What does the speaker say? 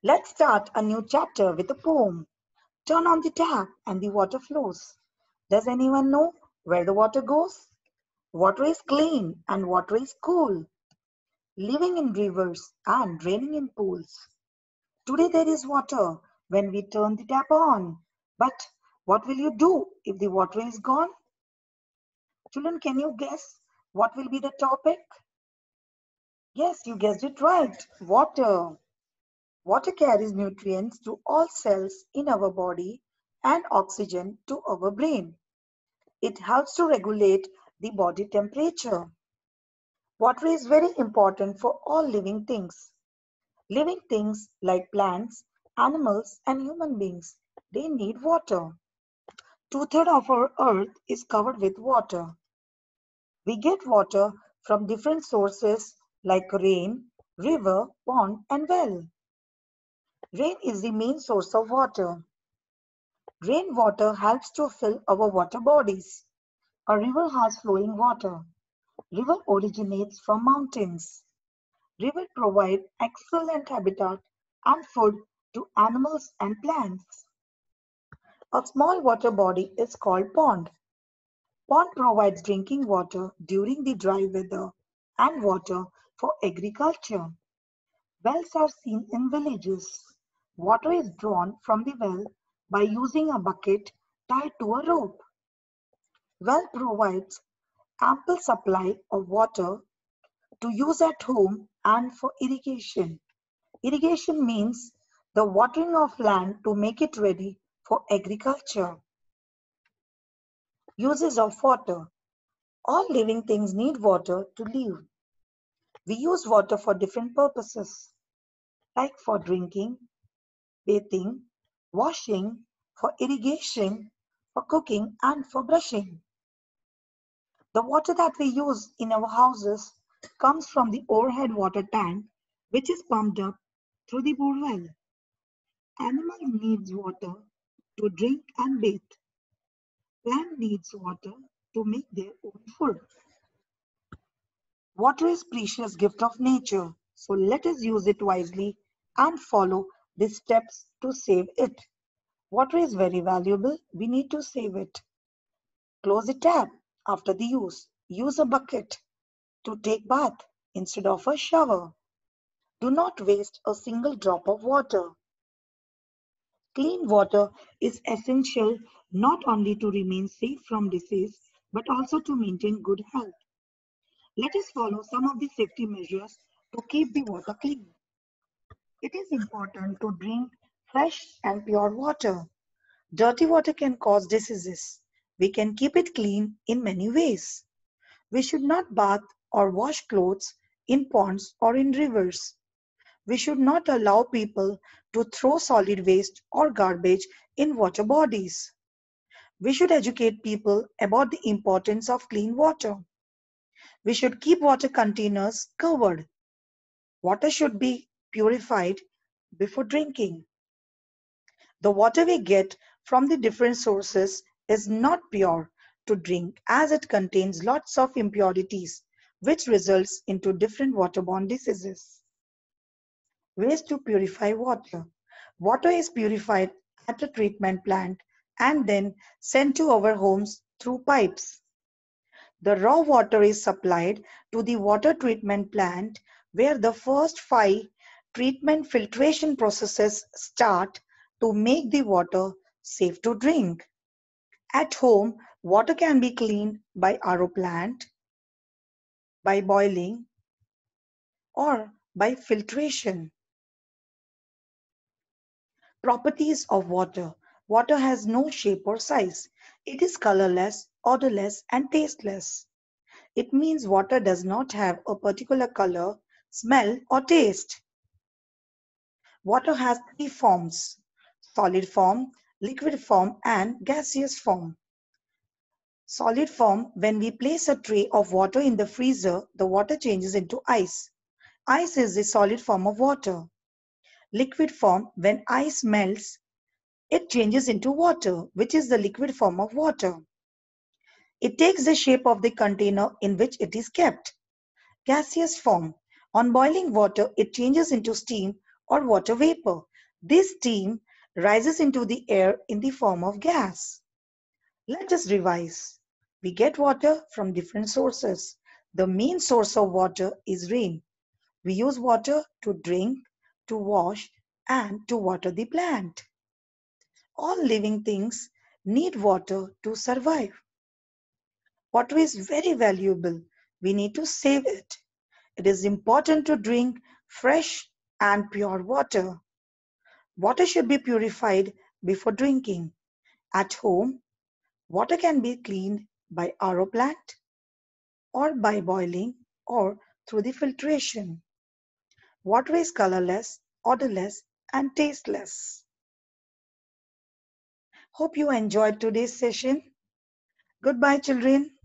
Let's start a new chapter with a poem. Turn on the tap and the water flows. Does anyone know where the water goes? Water is clean and water is cool, living in rivers and draining in pools. Today there is water when we turn the tap on. But what will you do if the water is gone? Children, can you guess what will be the topic? Yes, you guessed it right. Water. Water carries nutrients to all cells in our body and oxygen to our brain. It helps to regulate the body temperature. Water is very important for all living things. Living things like plants, animals, and human beings, they need water. Two-thirds of our earth is covered with water. We get water from different sources like rain, river, pond, and well. Rain is the main source of water. Rainwater helps to fill our water bodies. A river has flowing water. River originates from mountains. River provide excellent habitat and food to animals and plants. A small water body is called pond. Pond provides drinking water during the dry weather and water for agriculture. Wells are seen in villages. Water is drawn from the well by using a bucket tied to a rope. Well provides ample supply of water to use at home and for irrigation. Irrigation means the watering of land to make it ready for agriculture. Uses of water. All living things need water to live. We use water for different purposes, like for drinking, bathing, washing, for irrigation, for cooking, and for brushing. The water that we use in our houses comes from the overhead water tank, which is pumped up through the bore well. Animal needs water to drink and bathe. Plant needs water to make their own food. Water is precious gift of nature, so let us use it wisely and follow the steps to save it. Water is very valuable. We need to save it. Close the tap after the use. Use a bucket to take bath instead of a shower. Do not waste a single drop of water. Clean water is essential not only to remain safe from disease, but also to maintain good health. Let us follow some of the safety measures to keep the water clean. It is important to drink fresh and pure water. Dirty water can cause diseases. We can keep it clean in many ways. We should not bath or wash clothes in ponds or in rivers. We should not allow people to throw solid waste or garbage in water bodies. We should educate people about the importance of clean water. We should keep water containers covered. Water should be purified before drinking. The water we get from the different sources is not pure to drink as it contains lots of impurities which results into different waterborne diseases. Ways to purify water. Water is purified at a treatment plant and then sent to our homes through pipes. The raw water is supplied to the water treatment plant where the first five treatment filtration processes start to make the water safe to drink. At home, water can be cleaned by RO plant, by boiling, or by filtration. Properties of water. Water has no shape or size. It is colorless, odorless, and tasteless. It means water does not have a particular color, smell, or taste. Water has three forms, solid form, liquid form, and gaseous form. Solid form, when we place a tray of water in the freezer, the water changes into ice. Ice is the solid form of water. Liquid form, when ice melts, it changes into water, which is the liquid form of water. It takes the shape of the container in which it is kept. Gaseous form. On boiling water, it changes into steam or water vapor. This steam rises into the air in the form of gas. Let us revise. We get water from different sources. The main source of water is rain. We use water to drink, to wash, and to water the plant. All living things need water to survive. Water is very valuable. We need to save it. It is important to drink fresh and pure water. Water should be purified before drinking. At home, water can be cleaned by RO plant or by boiling or through the filtration. Water is colorless, odorless and tasteless. Hope you enjoyed today's session. Goodbye children.